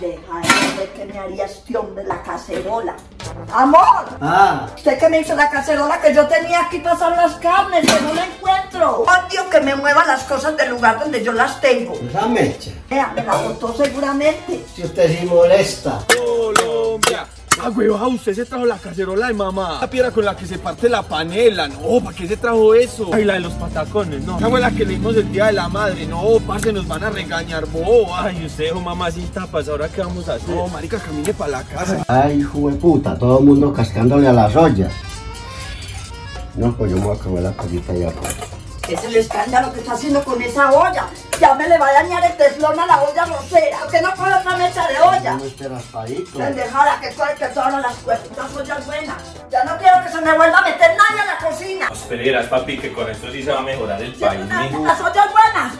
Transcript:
Deja de que me haría este hombre la cacerola. ¡Amor! Ah, ¿Usted que me hizo la cacerola que yo tenía aquí pasar las carnes? Que no la encuentro. Odio que me mueva las cosas del lugar donde yo las tengo. esa mecha. Vea, me la botó seguramente. Si usted sí molesta. Ah, huevón, usted se trajo la cacerola de mamá. La piedra con la que se parte la panela. No, ¿para qué se trajo eso? Ay, la de los patacones, no. La que le dimos el día de la madre. No, parce, nos van a regañar, bobo. Ay, usted mamá sin tapas. ¿Ahora qué vamos a hacer? No, marica, camine para la casa. Ay, hijo de puta, todo el mundo cascándole a las ollas. No, pues yo me voy a comer la cosita ya. Pues. Es el escándalo que está haciendo con esa olla. Ya me le va a dañar el teflón a la olla rosera. ¿Por qué no coge otra mecha de olla? No esté raspadito. Pendejada que coge que todas las cuerdas ollas buenas. Ya no quiero que se me vuelva a meter nadie en la cocina. Espereras, papi, que con esto sí se va a mejorar el país. las ollas buenas.